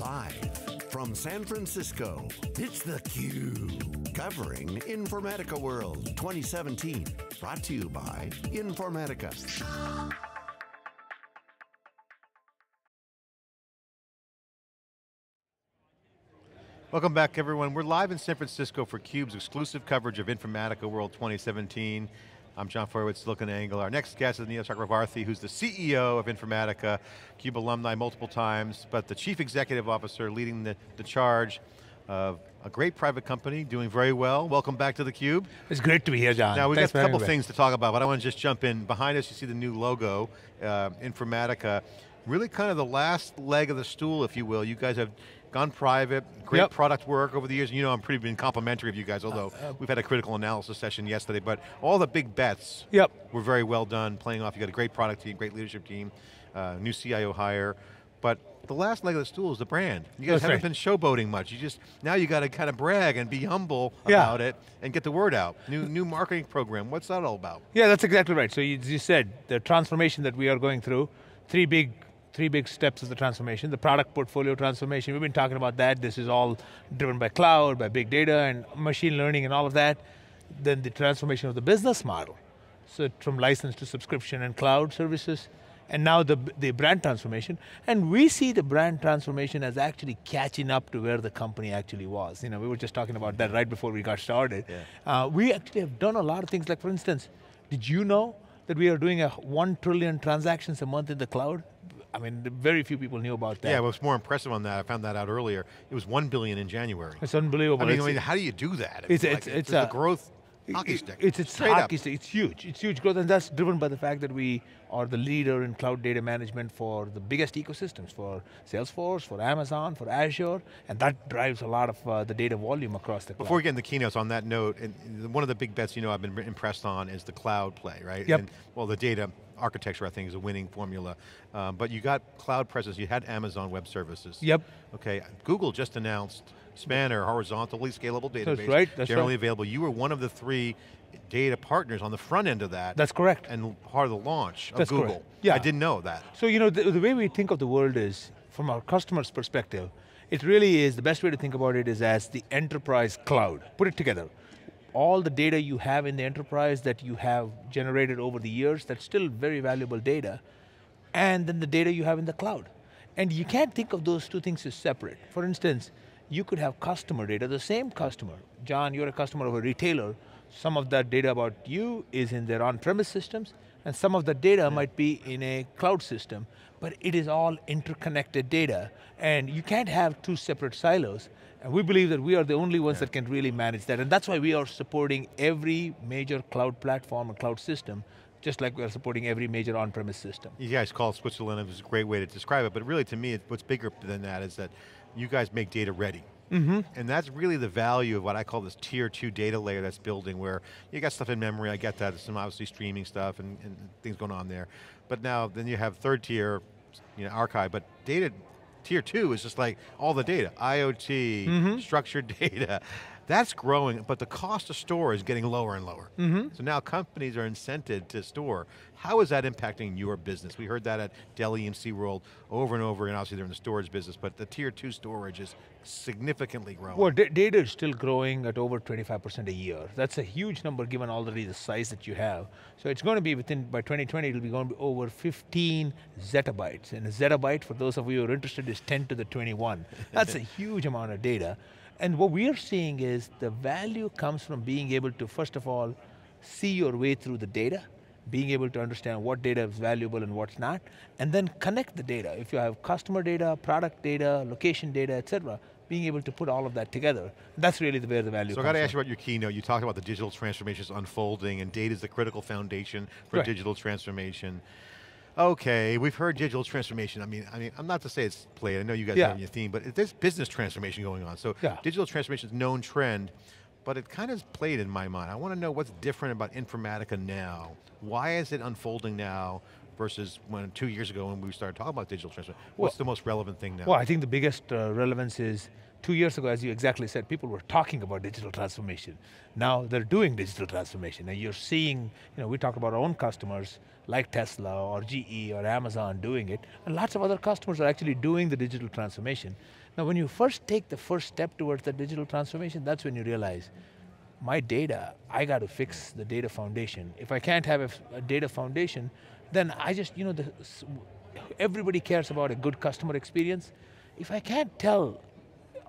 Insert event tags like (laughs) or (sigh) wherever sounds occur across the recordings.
Live from San Francisco, it's theCUBE. Covering Informatica World 2017. Brought to you by Informatica. Welcome back everyone. We're live in San Francisco for CUBE's exclusive coverage of Informatica World 2017. I'm John Furrier with SiliconANGLE. Our next guest is Anil Chakravarthy, who's the CEO of Informatica, CUBE alumni multiple times, but the Chief Executive Officer leading the, the charge of a great private company, doing very well. Welcome back to theCUBE. It's great to be here, John. Now we've Thanks got a couple things to talk about, but I want to just jump in. Behind us you see the new logo, uh, Informatica. Really kind of the last leg of the stool, if you will. You guys have gone private, great yep. product work over the years. You know I'm pretty been complimentary of you guys, although uh, uh, we've had a critical analysis session yesterday, but all the big bets yep. were very well done, playing off. You got a great product team, great leadership team, uh, new CIO hire, but the last leg of the stool is the brand. You guys That's haven't right. been showboating much. You just, now you got to kind of brag and be humble yeah. about it and get the word out. New, new marketing program, what's that all about? Yeah, that's exactly right. So you, you said, the transformation that we are going through, three big three big steps of the transformation. The product portfolio transformation, we've been talking about that. This is all driven by cloud, by big data and machine learning and all of that. Then the transformation of the business model. So from license to subscription and cloud services. And now the, the brand transformation. And we see the brand transformation as actually catching up to where the company actually was. You know, we were just talking about that right before we got started. Yeah. Uh, we actually have done a lot of things like for instance, did you know that we are doing a one trillion transactions a month in the cloud? I mean, very few people knew about that. Yeah, what's more impressive on that, I found that out earlier, it was one billion in January. It's unbelievable. I mean, I mean how do you do that? It's, it's, like, it's, it's a, growth hockey stick. It's, it's hockey stick, it's huge. It's huge growth and that's driven by the fact that we are the leader in cloud data management for the biggest ecosystems, for Salesforce, for Amazon, for Azure, and that drives a lot of uh, the data volume across the cloud. Before we get in the keynotes on that note, and one of the big bets you know I've been impressed on is the cloud play, right? Yep. And, well, the data architecture I think is a winning formula, um, but you got cloud presence, you had Amazon Web Services. Yep. Okay, Google just announced Spanner, horizontally scalable database, that's right, that's generally right. available. You were one of the three data partners on the front end of that. That's correct. And part of the launch of that's Google. Correct. Yeah. I didn't know that. So you know, the, the way we think of the world is, from our customer's perspective, it really is, the best way to think about it is as the enterprise cloud. Put it together. All the data you have in the enterprise that you have generated over the years, that's still very valuable data, and then the data you have in the cloud. And you can't think of those two things as separate. For instance, you could have customer data, the same customer. John, you're a customer of a retailer. Some of that data about you is in their on-premise systems, and some of the data yeah. might be in a cloud system, but it is all interconnected data, and you can't have two separate silos. And we believe that we are the only ones yeah. that can really manage that, and that's why we are supporting every major cloud platform and cloud system just like we're supporting every major on-premise system. You guys call it Switzerland, it was a great way to describe it, but really to me, what's bigger than that is that you guys make data ready. Mm -hmm. And that's really the value of what I call this tier two data layer that's building where you got stuff in memory, I get that, there's some obviously streaming stuff and, and things going on there. But now, then you have third tier, you know, archive, but data, tier two is just like all the data, IoT, mm -hmm. structured (laughs) data, that's growing, but the cost to store is getting lower and lower. Mm -hmm. So now companies are incented to store. How is that impacting your business? We heard that at Dell EMC World over and over, and obviously they're in the storage business, but the tier two storage is significantly growing. Well, data is still growing at over 25% a year. That's a huge number given already the size that you have. So it's going to be within, by 2020, it'll be going to be over 15 zettabytes. And a zettabyte, for those of you who are interested, is 10 to the 21. That's a (laughs) huge amount of data. And what we are seeing is the value comes from being able to, first of all, see your way through the data, being able to understand what data is valuable and what's not, and then connect the data. If you have customer data, product data, location data, et cetera, being able to put all of that together. That's really the, where the value So I got to ask you about your keynote. You talked about the digital transformations unfolding and data is the critical foundation for right. digital transformation okay, we've heard digital transformation. I mean, I mean, I'm not to say it's played. I know you guys yeah. have your theme, but there's business transformation going on. So yeah. digital transformation is known trend, but it kind of played in my mind. I want to know what's different about Informatica now. Why is it unfolding now versus when two years ago when we started talking about digital transformation? What's well, the most relevant thing now? Well, I think the biggest uh, relevance is two years ago, as you exactly said, people were talking about digital transformation. Now they're doing digital transformation, and you're seeing, you know, we talk about our own customers, like Tesla or GE or Amazon doing it, and lots of other customers are actually doing the digital transformation. Now when you first take the first step towards the digital transformation, that's when you realize, my data, I got to fix the data foundation. If I can't have a, a data foundation, then I just, you know, the, everybody cares about a good customer experience. If I can't tell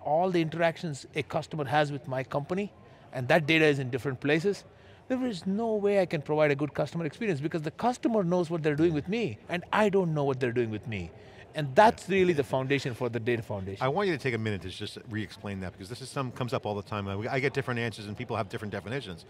all the interactions a customer has with my company, and that data is in different places, there is no way I can provide a good customer experience because the customer knows what they're doing with me, and I don't know what they're doing with me. And that's really the foundation for the data foundation. I want you to take a minute to just re-explain that because this is some comes up all the time. I get different answers and people have different definitions.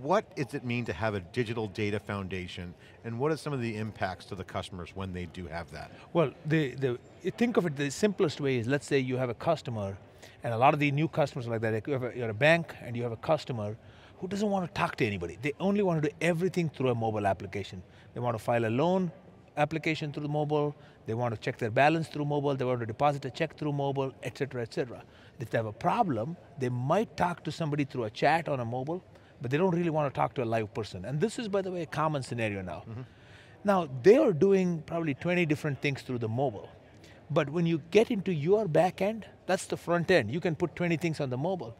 What does it mean to have a digital data foundation and what are some of the impacts to the customers when they do have that? Well, the, the, think of it the simplest way is let's say you have a customer and a lot of the new customers are like that, you have a, you're a bank and you have a customer who doesn't want to talk to anybody. They only want to do everything through a mobile application. They want to file a loan, application through the mobile, they want to check their balance through mobile, they want to deposit a check through mobile, etc., etc. If they have a problem, they might talk to somebody through a chat on a mobile, but they don't really want to talk to a live person. And this is, by the way, a common scenario now. Mm -hmm. Now, they are doing probably 20 different things through the mobile. But when you get into your back end, that's the front end. You can put 20 things on the mobile.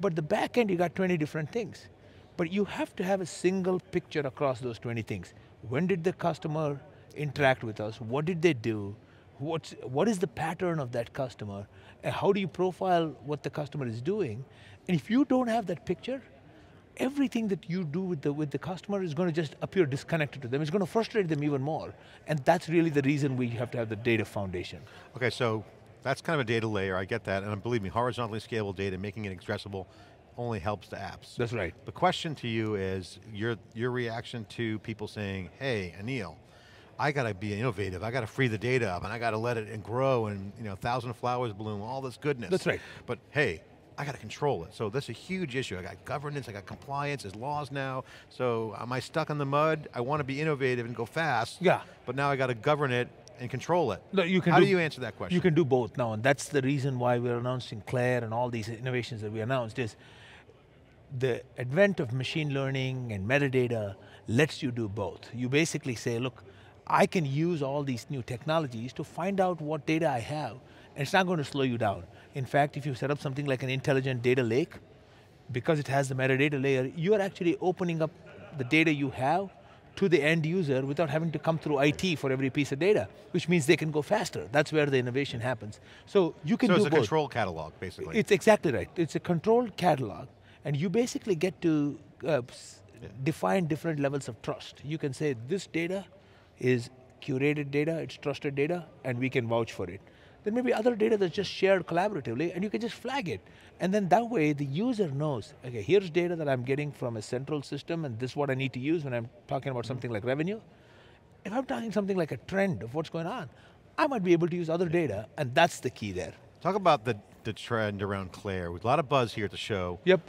But the back end, you got 20 different things. But you have to have a single picture across those 20 things. When did the customer interact with us? What did they do? What's, what is the pattern of that customer? And how do you profile what the customer is doing? And if you don't have that picture, everything that you do with the, with the customer is going to just appear disconnected to them. It's going to frustrate them even more. And that's really the reason we have to have the data foundation. Okay, so that's kind of a data layer, I get that, and believe me, horizontally scalable data, making it accessible, only helps the apps. That's right. The question to you is, your, your reaction to people saying, hey, Anil, I got to be innovative. I got to free the data up, and I got to let it and grow, and you know, thousand flowers bloom, all this goodness. That's right. But hey, I got to control it. So that's a huge issue. I got governance, I got compliance, there's laws now. So am I stuck in the mud? I want to be innovative and go fast. Yeah. But now I got to govern it and control it. No, you can How do, do you answer that question? You can do both now, and that's the reason why we're announcing Claire and all these innovations that we announced is the advent of machine learning and metadata lets you do both. You basically say, look, I can use all these new technologies to find out what data I have, and it's not going to slow you down. In fact, if you set up something like an intelligent data lake, because it has the metadata layer, you are actually opening up the data you have to the end user without having to come through IT for every piece of data, which means they can go faster. That's where the innovation happens. So you can so do it's a both. control catalog, basically. It's exactly right. It's a controlled catalog, and you basically get to uh, yeah. define different levels of trust. You can say this data is curated data, it's trusted data, and we can vouch for it. There may be other data that's just shared collaboratively, and you can just flag it. And then that way, the user knows, okay, here's data that I'm getting from a central system, and this is what I need to use when I'm talking about something like revenue. If I'm talking something like a trend of what's going on, I might be able to use other data, and that's the key there. Talk about the, the trend around Claire. With a lot of buzz here at the show. Yep.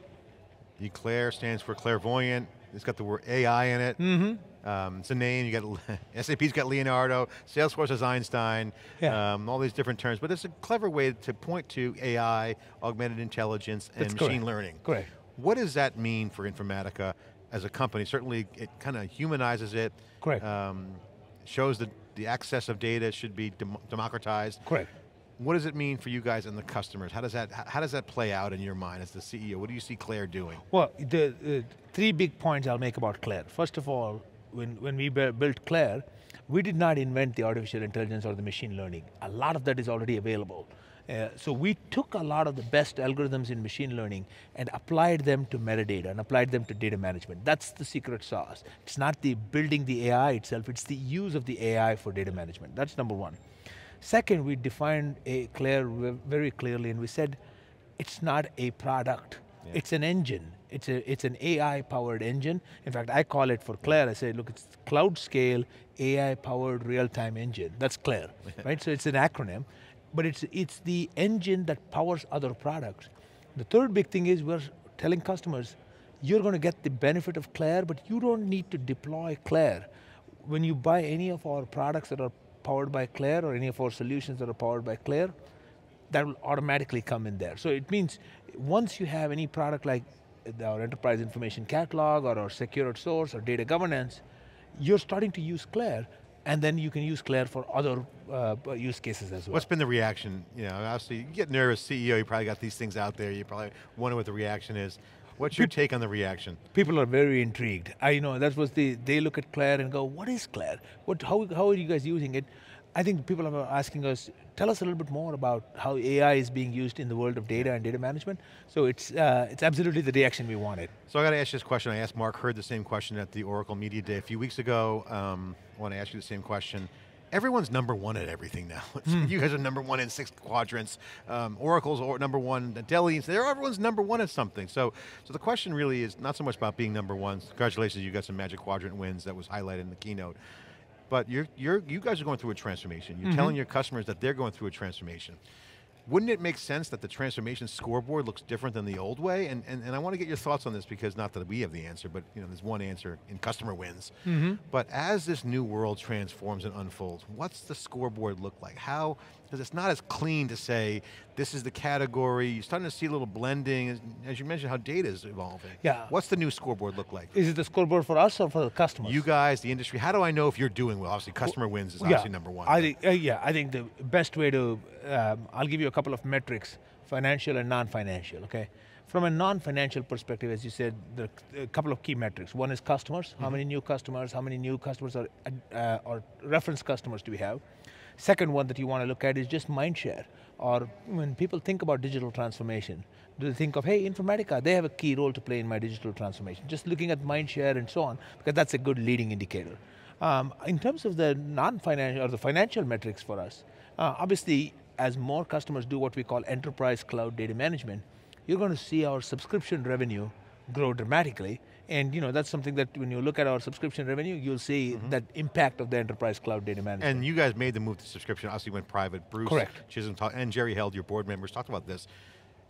The Claire stands for clairvoyant. It's got the word AI in it. Mm -hmm. Um, it's a name, you got, SAP's (laughs) got Leonardo, Salesforce has Einstein, yeah. um, all these different terms, but it's a clever way to point to AI, augmented intelligence, and That's machine correct. learning. Correct. What does that mean for Informatica as a company? Certainly it kind of humanizes it. Correct. Um, shows that the access of data should be dem democratized. Correct. What does it mean for you guys and the customers? How does that how does that play out in your mind as the CEO? What do you see Claire doing? Well, the uh, three big points I'll make about Claire. First of all, when, when we built Claire, we did not invent the artificial intelligence or the machine learning. A lot of that is already available. Uh, so we took a lot of the best algorithms in machine learning and applied them to metadata and applied them to data management. That's the secret sauce. It's not the building the AI itself, it's the use of the AI for data management. That's number one. Second, we defined a Claire very clearly and we said, it's not a product, yeah. it's an engine. It's, a, it's an AI-powered engine. In fact, I call it for Claire, I say, look, it's cloud scale AI-powered real-time engine. That's Claire, (laughs) right? So it's an acronym, but it's, it's the engine that powers other products. The third big thing is we're telling customers, you're going to get the benefit of Claire, but you don't need to deploy Claire. When you buy any of our products that are powered by Claire or any of our solutions that are powered by Claire, that will automatically come in there. So it means once you have any product like our enterprise information catalog or our secured source or data governance, you're starting to use Claire and then you can use Claire for other uh, use cases as well. What's been the reaction? You know, obviously you get nervous, CEO, you probably got these things out there, you probably wonder what the reaction is. What's your take on the reaction? People are very intrigued. I know that was the they look at Claire and go, what is Claire? What how how are you guys using it? I think people are asking us, tell us a little bit more about how AI is being used in the world of data and data management. So it's, uh, it's absolutely the reaction we wanted. So I got to ask you this question. I asked Mark Hurd the same question at the Oracle Media Day a few weeks ago. Um, I want to ask you the same question. Everyone's number one at everything now. (laughs) Mm. you guys are number one in six quadrants. Um, Oracle's or number one, Dell, they're everyone's number one at something. So, so the question really is not so much about being number one. Congratulations, you got some Magic Quadrant wins that was highlighted in the keynote. But you're, you're, you guys are going through a transformation. You're mm -hmm. telling your customers that they're going through a transformation. Wouldn't it make sense that the transformation scoreboard looks different than the old way? And, and, and I want to get your thoughts on this because not that we have the answer, but you know, there's one answer in customer wins. Mm -hmm. But as this new world transforms and unfolds, what's the scoreboard look like? How, because it's not as clean to say, this is the category, you're starting to see a little blending, as you mentioned how data is evolving. Yeah. What's the new scoreboard look like? Is it the scoreboard for us or for the customers? You guys, the industry, how do I know if you're doing well? Obviously customer wins is obviously number one. I think, uh, yeah, I think the best way to, um, I'll give you a couple of metrics, financial and non-financial, okay? From a non-financial perspective, as you said, there are a couple of key metrics. One is customers, mm -hmm. how mm-hmm. many new customers, how many new customers are, uh, or reference customers do we have? Second one that you want to look at is just mind share. Or when people think about digital transformation, do they think of, hey, Informatica, they have a key role to play in my digital transformation. Just looking at mind share and so on, because that's a good leading indicator. Um, in terms of the non-financial, or the financial metrics for us, uh, obviously, as more customers do what we call enterprise cloud data management, you're going to see our subscription revenue grow dramatically, and you know that's something that when you look at our subscription revenue, you'll see mm -hmm. that impact of the enterprise cloud data management. And you guys made the move to subscription, obviously went private. Bruce Correct. Chizen talk, and Jerry Held, your board members, talked about this.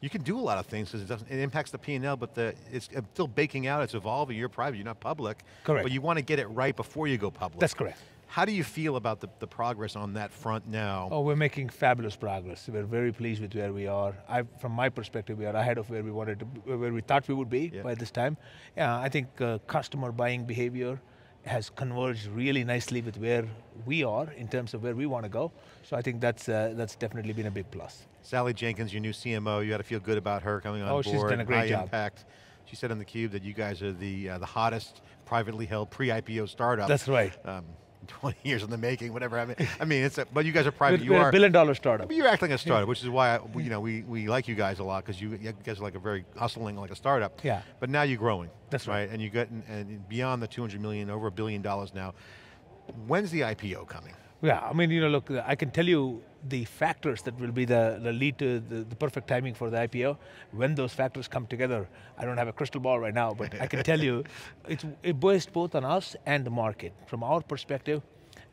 You can do a lot of things because it doesn't, it impacts the P&L, but the, it's still baking out, it's evolving, you're private, you're not public. Correct. But you want to get it right before you go public. That's correct. How do you feel about the, the progress on that front now? Oh, we're making fabulous progress. We're very pleased with where we are. I, from my perspective, we are ahead of where we wanted to, where we thought we would be yeah. by this time. Yeah, I think uh, customer buying behavior has converged really nicely with where we are in terms of where we want to go. So I think that's uh, that's definitely been a big plus. Sally Jenkins, your new CMO, you got to feel good about her coming on oh, board. Oh, she's done a great High job. impact. She said on the cube that you guys are the uh, the hottest privately held pre-IPO startup. That's right. Um, (laughs) 20 years in the making, whatever. I mean, I mean, it's a, but you guys are private. We're, you are a billion dollar startup. You're acting like a startup, which is why I, you know we we like you guys a lot because you, you, guys are like a very hustling like a startup. Yeah. But now you're growing. That's right. right. And you get and beyond the 200 million, over a billion dollars now. When's the IPO coming? Yeah, I mean, you know, look, I can tell you the factors that will be the, the lead to the, the, perfect timing for the IPO. When those factors come together, I don't have a crystal ball right now, but I can tell you, (laughs) it's it based both on us and the market. From our perspective,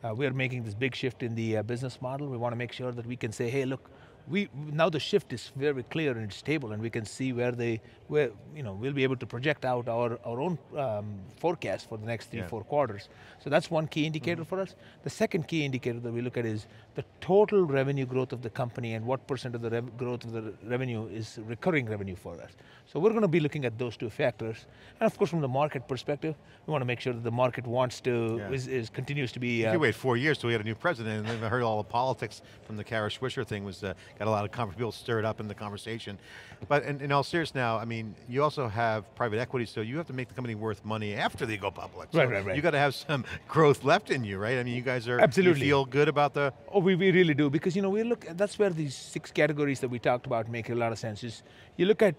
uh, we are making this big shift in the uh, business model. We want to make sure that we can say, hey, look, we now the shift is very clear and stable, and we can see where they, where you know, we'll be able to project out our our own um, forecast for the next three, yeah. four quarters. So that's one key indicator mm -hmm. for us. The second key indicator that we look at is the total revenue growth of the company and what percent of the growth of the revenue is recurring revenue for us. So we're going to be looking at those two factors, and of course, from the market perspective, we want to make sure that the market wants to yeah. is, is, continues to be. Uh, you wait four years till we had a new president, and then I heard all the politics from the Kara Swisher thing was. Uh, got a lot of people stirred up in the conversation. But in, in, all seriousness now, I mean, you also have private equity, so you have to make the company worth money after they go public. So right, right, right. You got to have some (laughs) growth left in you, right? I mean, you guys are, Absolutely. you feel good about the? Oh, we, we really do, because you know, we look, that's where these six categories that we talked about make a lot of sense. Is you look at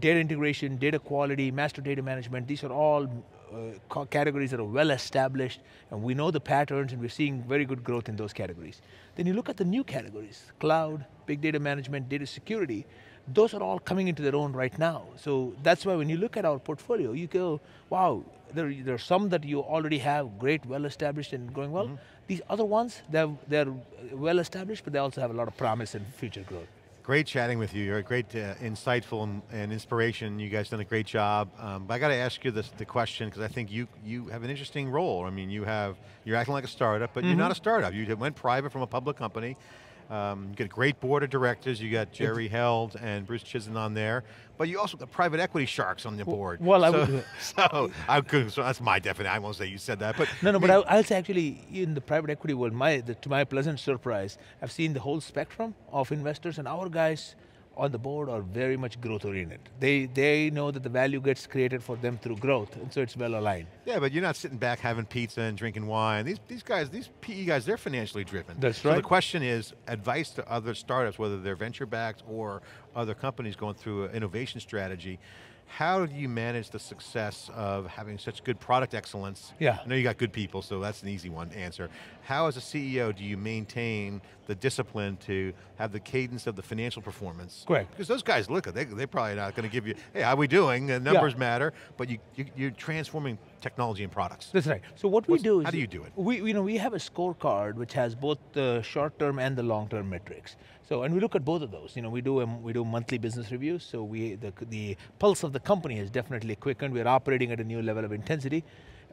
data integration, data quality, master data management, these are all uh, categories that are well established and we know the patterns and we're seeing very good growth in those categories. Then you look at the new categories, cloud, big data management, data security, those are all coming into their own right now. So that's why when you look at our portfolio, you go, wow, there, there are some that you already have great, well established and going well. Mm -hmm. These other ones, they're, they're well established, but they also have a lot of promise and future growth. Great chatting with you. You're a great, uh, insightful and, and, inspiration. You guys done a great job. Um, but I got to ask you this, the question because I think you you have an interesting role. I mean, you have you're acting like a startup, but mm -hmm. you're not a mm-hmm. startup. You went private from a public company. Um, you got a great board of directors. You got Jerry Held and Bruce Chizen on there, but you also got private equity sharks on the board. well, I so, would- (laughs) so, I could, so that's my definition. I won't say you said that, but No, no, I but mean, I, I'll say actually in the private equity world, my, the, to my pleasant surprise, I've seen the whole spectrum of investors and our guys on the board are very much growth oriented. They, they know that the value gets created for them through growth, and so it's well aligned. Yeah, but you're not sitting back having pizza and drinking wine. These, these guys, these PE guys, they're financially driven. That's right. So the question is, advice to other startups, whether they're venture backed or other companies going through an innovation strategy, how do you manage the success of having such good product excellence? Yeah. I know you got good people, so that's an easy one to answer. How as a CEO do you maintain the discipline to have the cadence of the financial performance? Correct. Because those guys, look, at they, they're probably not going to give you, hey, how are we doing? The numbers matter, but you, you, you're transforming technology and products. That's right. So what we do is how do you do it? We you know we have a scorecard which has both the short term and the long term metrics. So and we look at both of those. You know we do a, we do monthly business reviews. So we the the pulse of the company has definitely quickened. We're operating at a new level of intensity.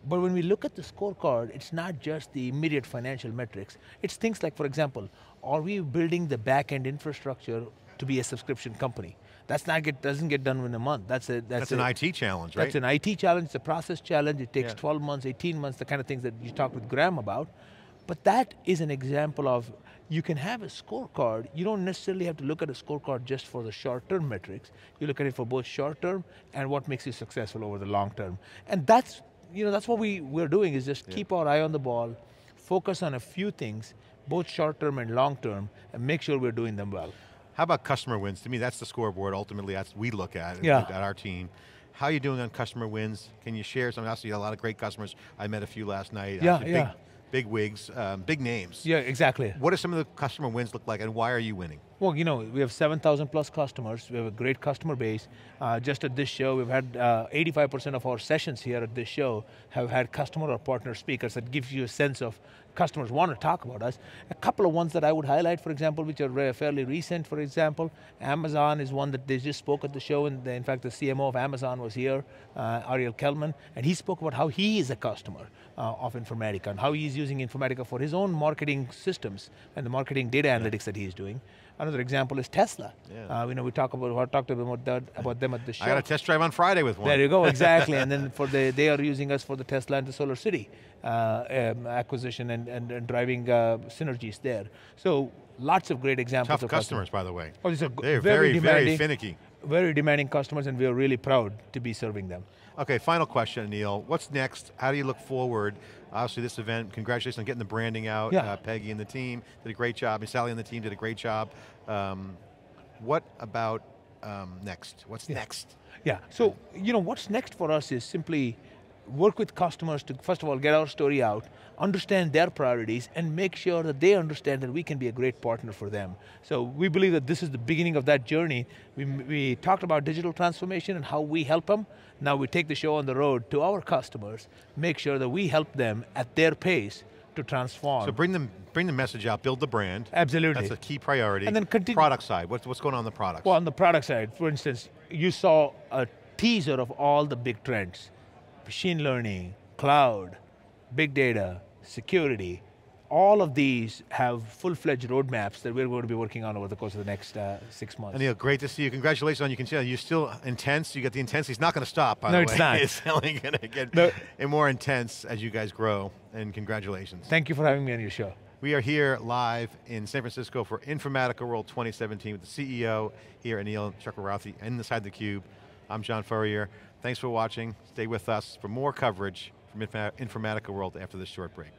But when we look at the scorecard, it's not just the immediate financial metrics. It's things like, for example, are we building the back end infrastructure to be a subscription company? That's not get doesn't get done in a month. That's a That's that's, an IT challenge, right? that's an IT challenge, it's a process challenge. It takes Yeah. 12 months, 18 months, the kind of things that you talked with Graham about. But that is an example of you can have a scorecard. You don't necessarily have to look at a scorecard just for the short-term metrics. You look at it for both short-term and what makes you successful over the long term. And that's you know that's what we we're doing is just keep our eye on the ball, focus on a few things, both short-term and long-term, and make sure we're doing them well. How about customer wins? To me, that's the scoreboard. Ultimately, that's we look at Yeah. at our team. How are you doing on customer wins? Can you share some? Obviously, a lot of great customers. I met a few last night. Yeah, yeah. Big, big wigs, um, big names. Yeah, exactly. What do some of the customer wins look like, and why are you winning? Well, you know, we have 7,000 plus customers. We have a great customer base. Uh, just at this show, we've had uh, 85% of our sessions here at this show have had customer or partner speakers. That gives you a sense of customers want to talk about us. A couple of ones that I would highlight, for example, which are fairly recent, for example, Amazon is one that they just spoke at the show, and in fact, the CMO of Amazon was here, uh, Ariel Kelman, and he spoke about how he is a customer uh, of Informatica and how he's using Informatica for his own marketing systems and the marketing data analytics that he's doing. Another example is Tesla. Yeah. Uh, you know, we talk about, talked about that, about them at the show. I got a test drive on Friday with one. There you go, (laughs) exactly. and then for the, they are using us for the Tesla and the SolarCity uh, um, acquisition and, and, and driving uh, synergies there. So lots of great examples Tough of customers, by the way. Oh, these are They're very very, very finicky. Very demanding customers, and we are really proud to be serving them. Okay, final question, Anil. What's next? How do you look forward? Obviously this event, congratulations on getting the branding out. Yeah. Uh, Peggy and the team did a great job, and Sally and the team did a great job. Um, what about um, next? What's next? Yeah. So you know what's next for us is simply work with customers to first of all get our story out, understand their priorities, and make sure that they understand that we can be a great partner for them. So we believe that this is the beginning of that journey. We, we talked about digital transformation and how we help them. Now we take the show on the road to our customers, make sure that we help them at their pace to transform. So bring them, bring the message out, build the brand. Absolutely. That's a key priority. And then continue- Product side, what's, what's going on the product? Well, on the product side, for instance, you saw a teaser of all the big trends. Machine learning, cloud, big data, security. All of these have full-fledged roadmaps that we're going to be working on over the course of the next uh, six months. Anil, great to see you. Congratulations on you can see you're still intense. You got the intensity. It's not going to stop. By No, the it's way. not. (laughs) It's only going to get No. more intense as you guys grow. And congratulations. Thank you for having me on your show. We are here live in San Francisco for Informatica World 2017 with the CEO here, Anil Chakravarthy, inside the Cube. I'm John Furrier. Thanks for watching. Stay with us for more coverage from Informatica World after this short break.